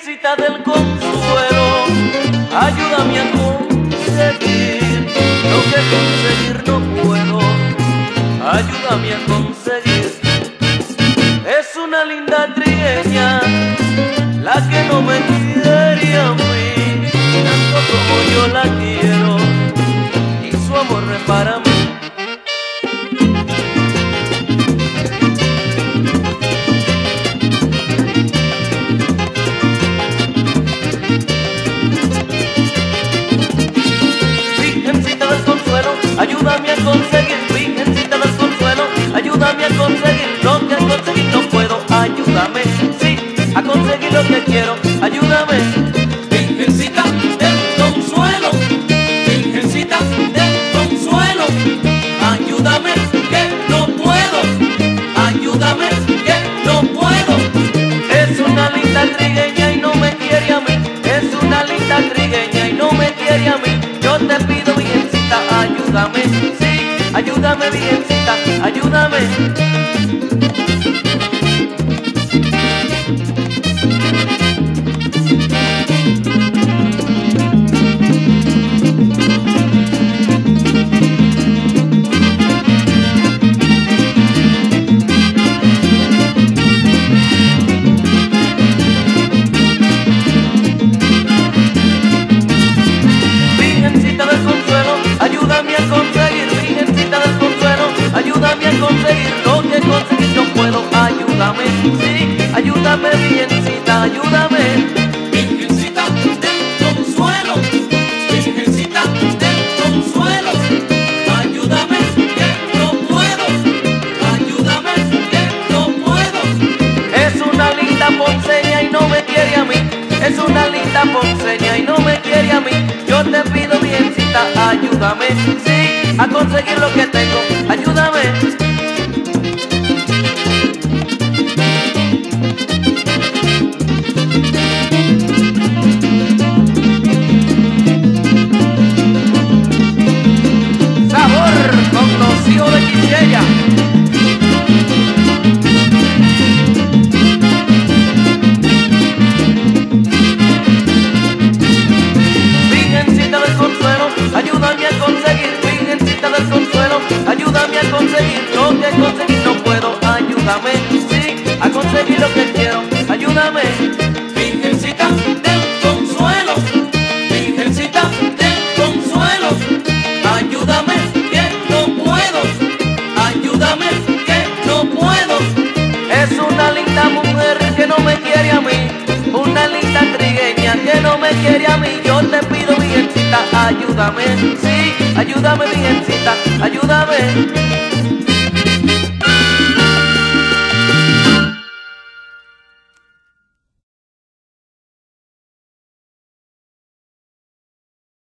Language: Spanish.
Virgencita del consuelo, ayúdame a conseguir lo que conseguir no puedo, ayúdame a conseguir. Es una linda trigueña, la que no me que quiero, ayúdame. Virgencita del consuelo, Virgencita del consuelo, ayúdame que no puedo, ayúdame que no puedo. Es una linda trigueña y no me quiere a mí, es una linda trigueña y no me quiere a mí. Yo te pido, Virgencita, ayúdame, sí, ayúdame, Virgencita, ayúdame. Virgencita ayúdame, sí, a conseguir lo que tengo. Ayúdame. Ayúdame, sí, a conseguir lo que quiero, ayúdame. Virgencita del consuelo, Virgencita del consuelo, ayúdame que no puedo, ayúdame que no puedo. Es una linda mujer que no me quiere a mí, una linda trigueña que no me quiere a mí. Yo te pido, Virgencita, ayúdame, sí, ayúdame, Virgencita, ayúdame.